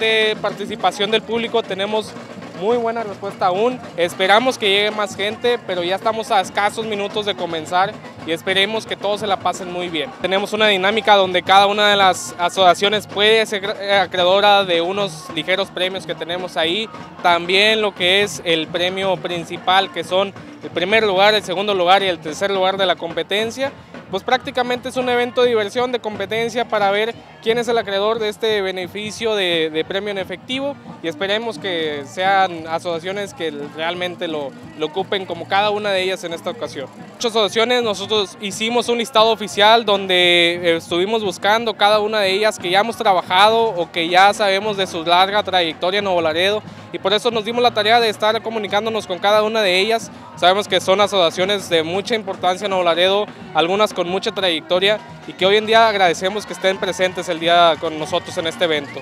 excelente participación del público, tenemos muy buena respuesta aún. Esperamos que llegue más gente, pero ya estamos a escasos minutos de comenzar y esperemos que todos se la pasen muy bien. Tenemos una dinámica donde cada una de las asociaciones puede ser acreedora de unos ligeros premios que tenemos ahí. También lo que es el premio principal, que son el primer lugar, el segundo lugar y el tercer lugar de la competencia pues prácticamente es un evento de diversión, de competencia para ver quién es el acreedor de este beneficio de, premio en efectivo y esperemos que sean asociaciones que realmente lo, lo, ocupen como cada una de ellas en esta ocasión. Muchas asociaciones, nosotros hicimos un listado oficial donde estuvimos buscando cada una de ellas que ya hemos trabajado o que ya sabemos de su larga trayectoria en Nuevo Laredo y por eso nos dimos la tarea de estar comunicándonos con cada una de ellas. Sabemos que son asociaciones de mucha importancia en Nuevo Laredo, algunas con mucha trayectoria y que hoy en día agradecemos que estén presentes el día con nosotros en este evento.